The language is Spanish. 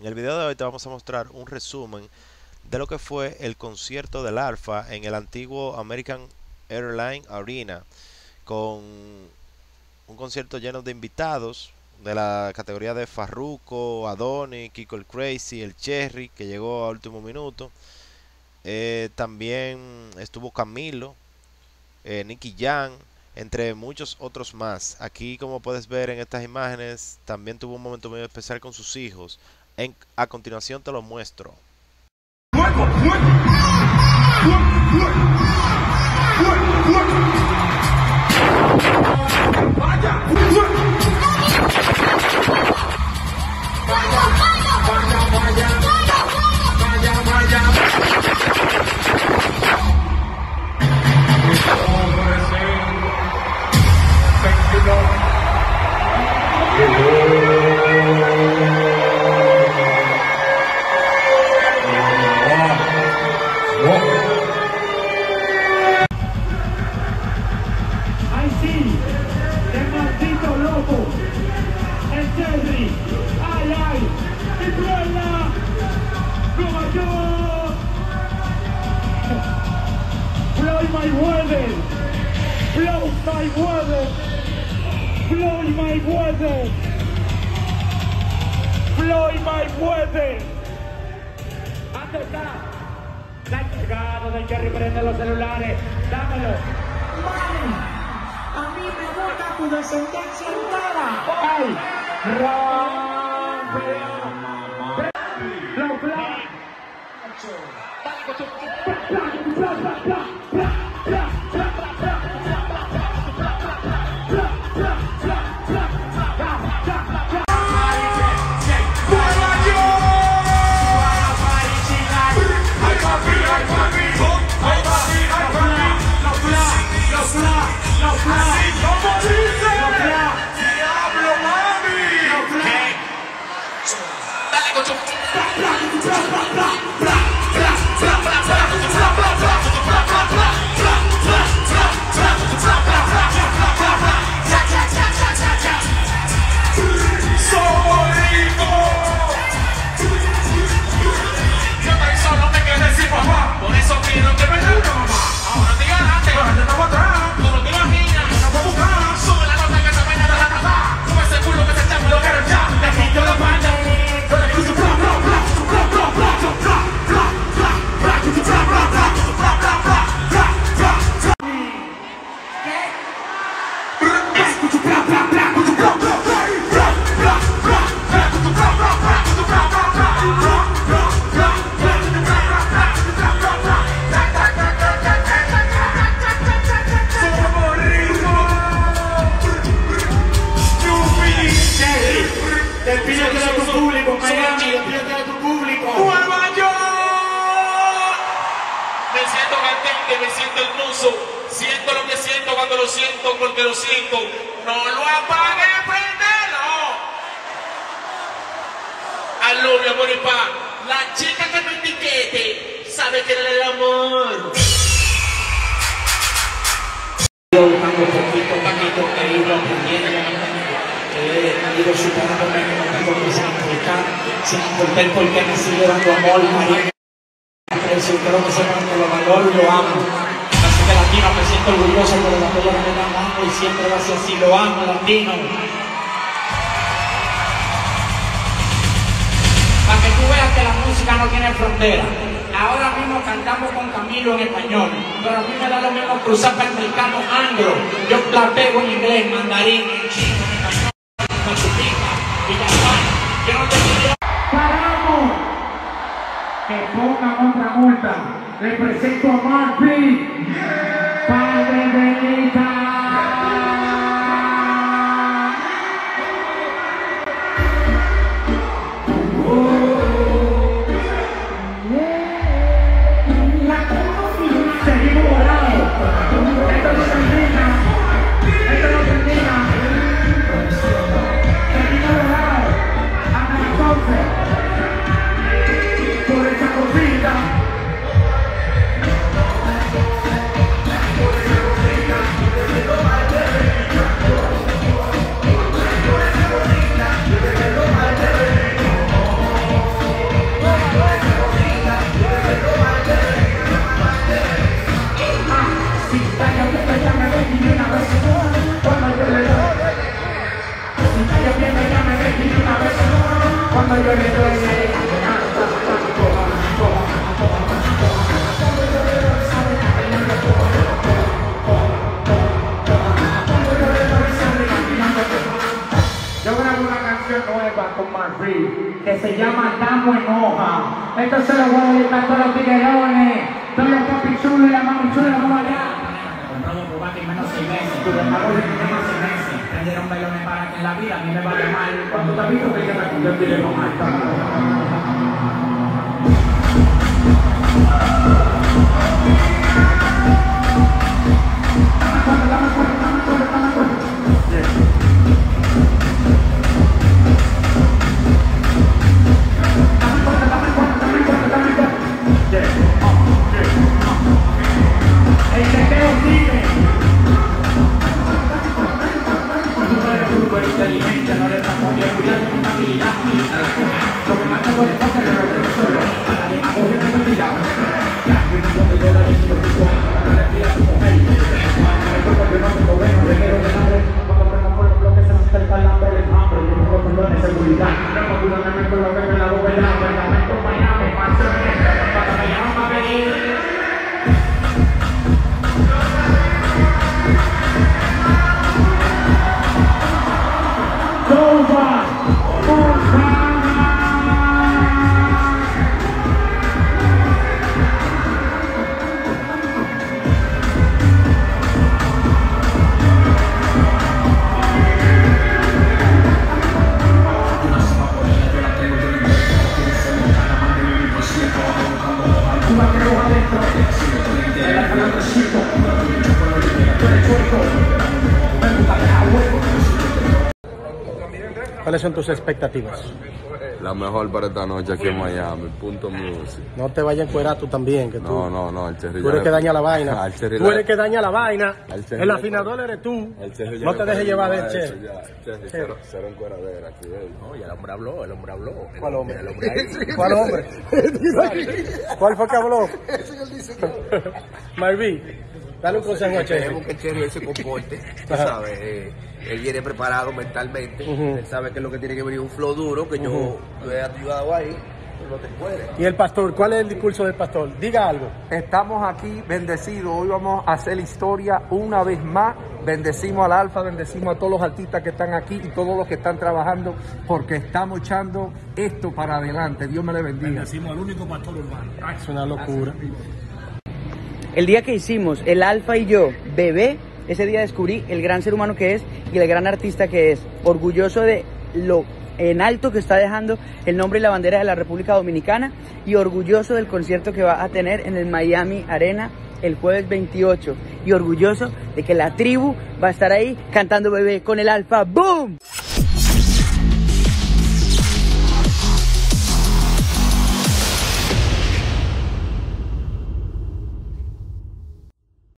En el video de hoy te vamos a mostrar un resumen de lo que fue el concierto del Alfa en el antiguo American Airlines Arena con un concierto lleno de invitados de la categoría de Farruko, Adoni, Kiko el Crazy, el Cherry que llegó a último minuto. Eh, también estuvo Camilo, eh, Nicky Jan, entre muchos otros más. Aquí como puedes ver en estas imágenes también tuvo un momento muy especial con sus hijos. En, a continuación te lo muestro. ¡Ay Mayweather! ¡Floyd Mayweather! ¡Floyd Mayweather! ¡Floyd Mayweather! ¿Dónde está? La llegada del Jerry prende los celulares. Dámelo. Mami, a mí me gusta tu descendencia entera. ¡Ay! ¡Rompe! ¡Los blancos! Yo siento caliente, me siento hermoso. Siento lo que siento cuando lo siento, porque lo siento. No lo apague, prendelo. Aló, mi amor y paz. La chica que me etiquete sabe que era el amor. Yo buscando poquito a poquito he ido ido superándome en momentos sin importar, sin importar por qué me sigue dando amor, cariño, aprecio, creo que sepan que lo valoro y lo amo. Así que latino me siento orgulloso por el apoyo que me dan dando y siempre va a ser así, lo amo, latino. Para que tú veas que la música no tiene frontera. Ahora mismo cantamos con Camilo en español, pero a mí me da lo mismo cruzar para americano anglo. Yo la pego en inglés, mandarín, en pongan otra multa. Le presento a Marty. Padre de Lita. Esto se lo a dedicar a todos los tiguerones, todos los papi y la mami vamos allá. Menos seis meses, seis meses. Para en la vida a mí me vaya mal. Cuando te visto me convertiré en alta. De ¿Cuáles son tus expectativas? La mejor para esta noche aquí en Miami, punto music. No te vayas a encuerar tú también, que tú, No, no, no, el Cherry tú eres le- que daña la vaina. Al Cherry Tú le- eres que daña la vaina. Al Cherry El le- afinador eres tú. ya No le te dejes llevar del eso Cherry. ya. Cherry, cero, cero encueradera aquí, eh. Oye, el hombre habló, el hombre habló. ¿Cuál hombre? El hombre ahí. ¿Cuál hombre? ¿Cuál fue que habló? Marví, dale un consejo a Cherry. que Cherry se comporte, tú sabes, eh, él viene preparado mentalmente, él sabe que es lo que tiene que venir un flow duro, que yo lo he ayudado ahí, no te puede. Y el pastor, ¿cuál es el discurso del pastor? Diga algo. Estamos aquí bendecidos. Hoy vamos a hacer historia una vez más. Bendecimos al Alfa, bendecimos a todos los artistas que están aquí y todos los que están trabajando porque estamos echando esto para adelante. Dios me le bendiga. Es una locura. El día que hicimos el Alfa y yo, bebé, ese día descubrí el gran ser humano que es y el gran artista que es. Orgulloso de lo en alto que está dejando el nombre y la bandera de la República Dominicana y orgulloso del concierto que va a tener en el Miami Arena el jueves 28 y orgulloso de que la tribu va a estar ahí cantando bebé con el Alfa. ¡Boom!